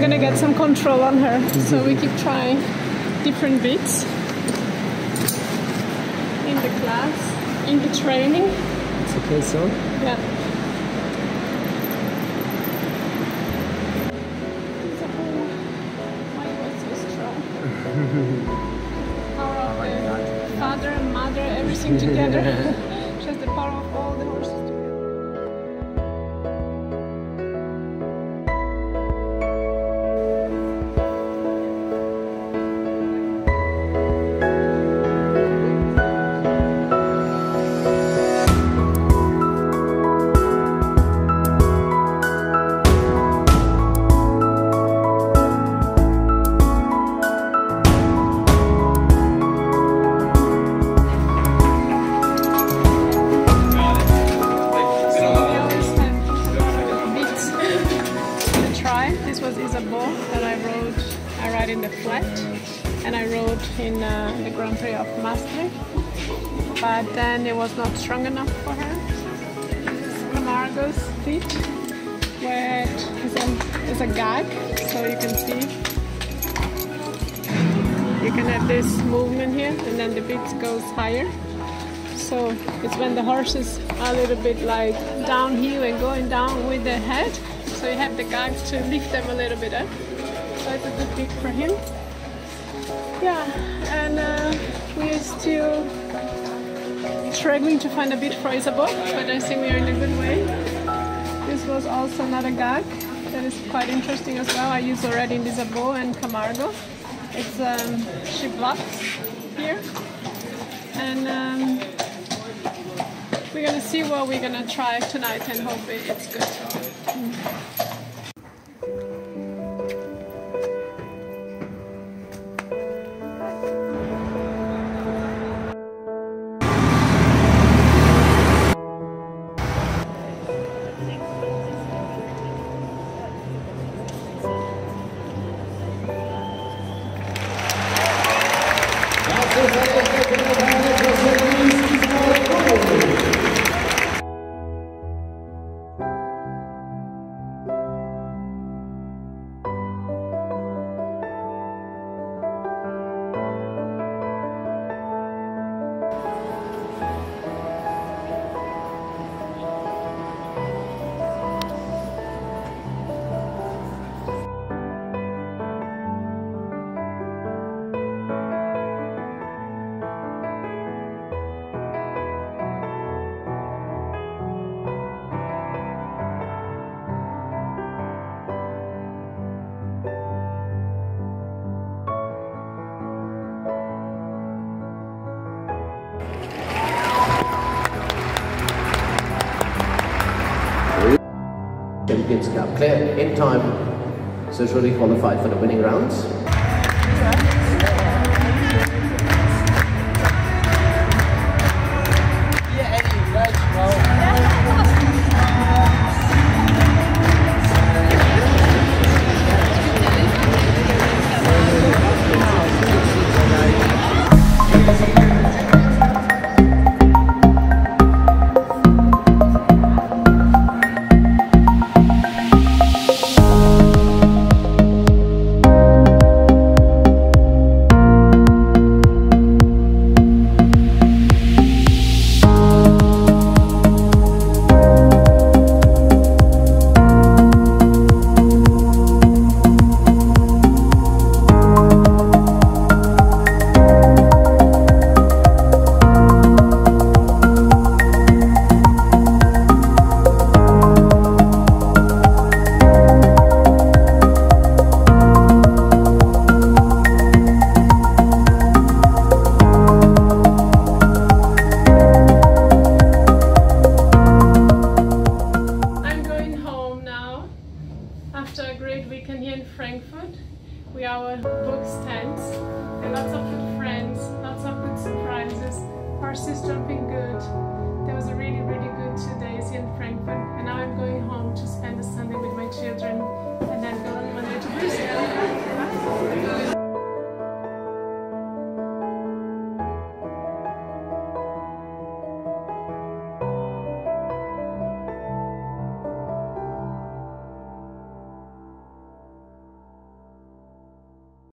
give some time, I'm gonna get some control on her. So we keep trying different bits in the class, in the training. It's okay, so? Yeah. Why was so strong? Power of the father and mother, everything together. Just the power of all the horses in the flat, and I rode in uh, the Grand Prix of Maastricht. But then it was not strong enough for her. Is Camargo's feet, where it's a, it's a gag, so you can see. You can have this movement here, and then the beat goes higher. So it's when the horses are a little bit like downhill and going down with the head. So you have the guides to lift them a little bit up. It's a good trick for him. Yeah, and uh, we are still struggling to find a bit for Isabeua, but I think we are in a good way. This was also another gag that is quite interesting as well. I used already in Isabeua and Camargo. It's um, she blocks here and um, we're gonna see what we're gonna try tonight and hope it's good. Champions Cup. Claire, in time, so surely qualified for the winning rounds. Surprises. Horses jumping